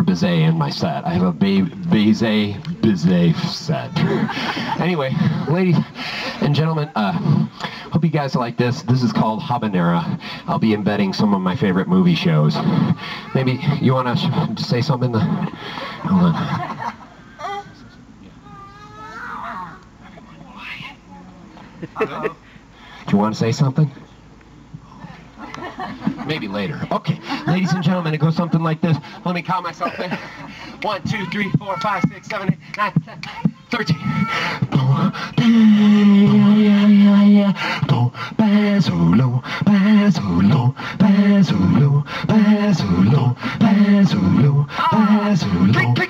for Bizet in my set. I have a Bizet Bizet set. anyway, ladies and gentlemen, uh, hope you guys like this. This is called Habanera. I'll be embedding some of my favorite movie shows. Maybe you want to say something? Hold on. Do you want to say something? Maybe later. Okay, ladies and gentlemen, it goes something like this. Let me count myself in. One, two, three, four, five, six, seven, eight, nine, ten, thirteen. Solo, solo, solo, solo, solo, solo.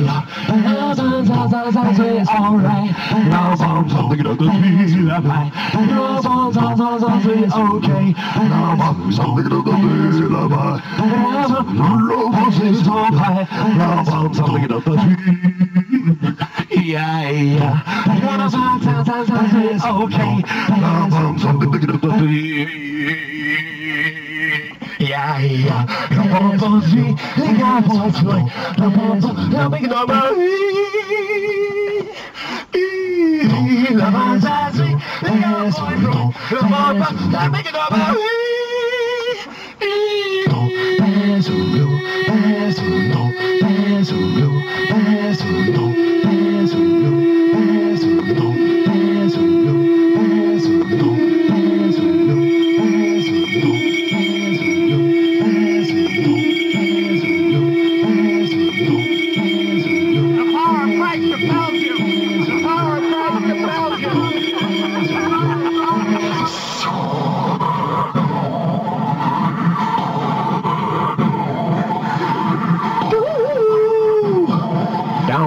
happy. Thousands, thousands, are alright. Thousands, something that are okay. Now, something that does alright. Thousands, love is so high. Something that does feel. Yeah, yeah. Thousands, thousands, thousands, are okay. Thousands, something that does feel ai Não vamos desligar a voz Não vamos, não me ignora Não vamos desligar a voz Não vamos, não me ignora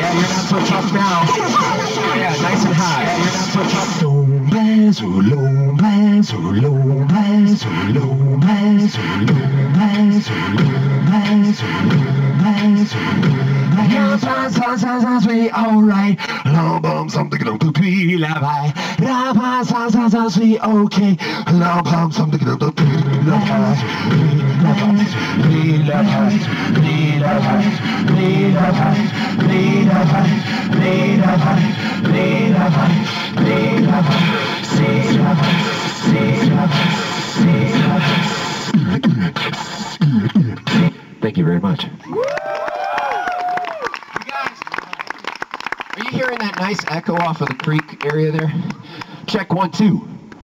Yeah, you're not so tough now. Yeah, nice and high. Yeah, you're not blast, oh low blast, oh low blast, oh low blast, oh low alright. Thank you very much. You guys, Are you hearing that nice echo off of the creek area there? Check one, two.